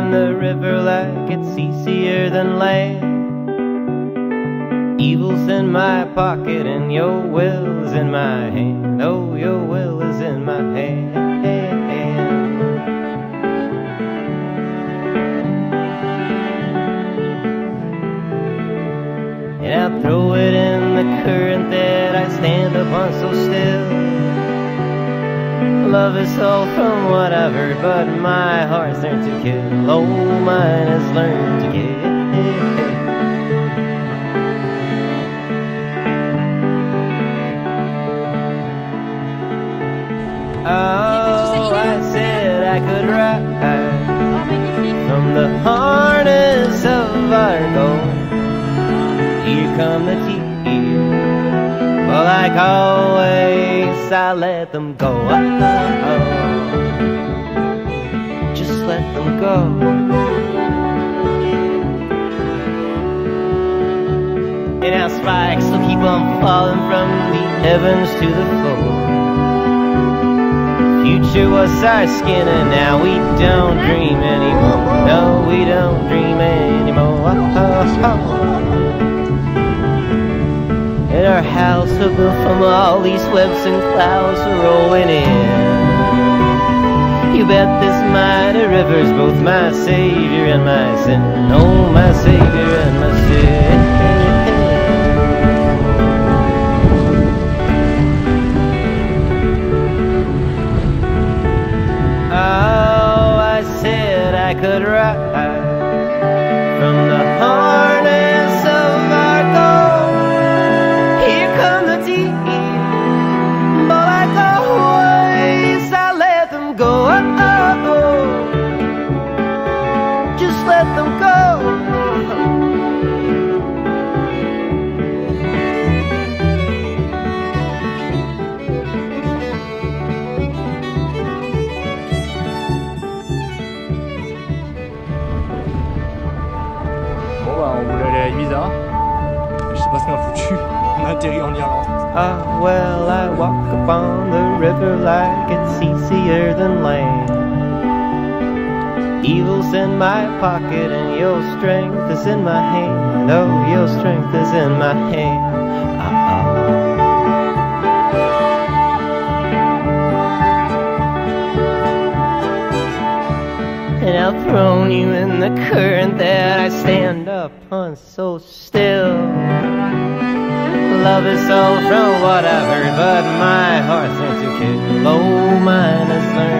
on the river like it's easier than land. Evil's in my pocket and your will is in my hand. Oh, your will is in my hand. And I throw it in the current that I stand upon so still. Love is all from what I've heard, but my heart's learned to kill. Oh, mine has learned to kill. Oh, I said I could ride from the harness of our gold. Here come the tears. Like always, I let them go. Oh, just let them go. And our spikes will keep on falling from the heavens to the floor. Future was our skin, and now we don't dream anymore. No, we don't dream anymore. Built from all these webs and clouds rolling in. You bet this mighty river's both my savior and my sin. Oh, my savior and my sin. Oh, I said I could ride Oh, oh, oh. Atterri en Irlande. Ah, well, I walk upon the river like it's easier than land. Evil's in my pocket and your strength is in my hand. Oh, your strength is in my hand. And I've thrown you in the current that I stand upon so still. Love is so from what I've heard, but my heart's. Oh, mine has learned